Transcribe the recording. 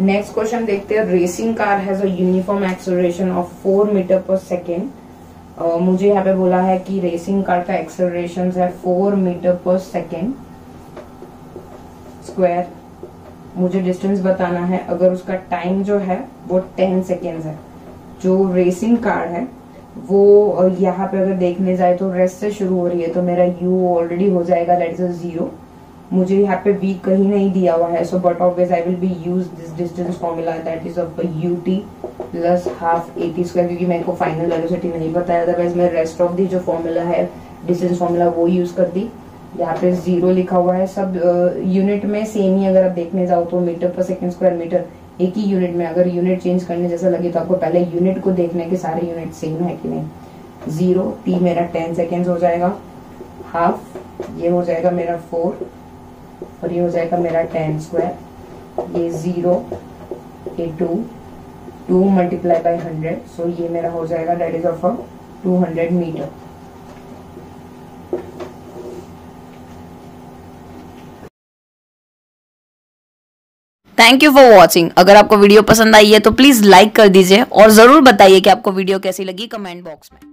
Next question देखते हैं racing car has a uniform acceleration of four metre per second मुझे यहाँ पे बोला है कि रेसिंग कार का एक्सेलरेशन है four metre per second square मुझे डिस्टेंस बताना है, अगर उसका टाइम जो है, वो टेन सेकेंड है. जो रेसिंग कार है, वो यहाँ पे अगर देखने जाए तो रेस्ट से शुरू हो रही है तो मेरा यू ऑलरेडी हो जाएगा अ ज़ीरो मुझे यहाँ पे वी कहीं नहीं दिया हुआ है so but always I will be use this distance formula that is of u t plus half a t square क्योंकि मेरे को फाइनल वेलोसिटी नहीं बताया अदरवाइज़ मैं रेस्ट ऑफ़ दी जो फॉर्मूला है डिस्टेंस फॉर्मूला वो यूज़ कर दी यहाँ पे ज़ीरो लिखा हुआ है सब यूनिट में सेम ही अगर आप देखने जाओ तो metre per second square metre एक ही यूनिट में अगर यूनिट चेंज करने जैसा लगे तो आपको पहले यूनिट को देखने के सारे यूनिट सेम है कि नहीं। ज़ीरो टी मेरा टेन सेकेंड हो जाएगा। हाफ़ ये हो जाएगा मेरा फोर और ये हो जाएगा मेरा टेन स्क्वायर ये ज़ीरो ये two two multiply by hundred so ये मेरा हो जाएगा that is of two hundred metre thank you for watching अगर आपको वीडियो पसंद आई है तो प्लीज़ लाइक कर दीजिए और ज़रूर बताइए कि आपको वीडियो कैसी लगी कमेंट बॉक्स में.